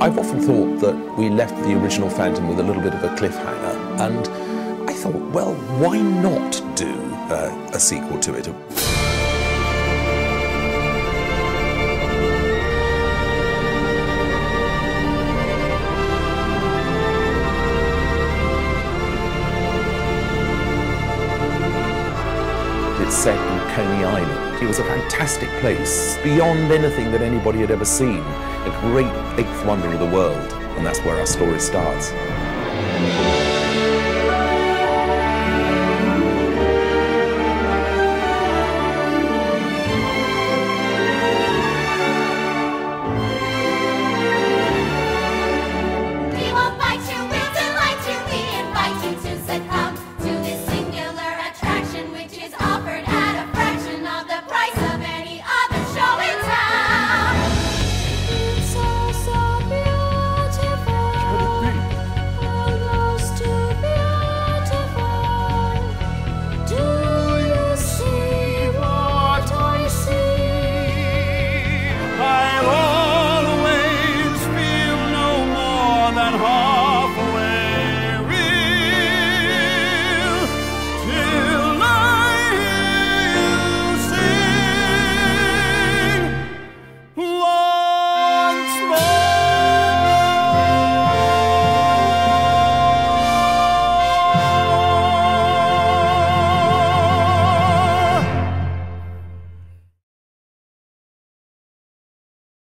I've often thought that we left the original Phantom with a little bit of a cliffhanger, and I thought, well, why not do uh, a sequel to it? It's set in Coney Island. It was a fantastic place, beyond anything that anybody had ever seen. Great eighth wonder of the world, and that's where our story starts.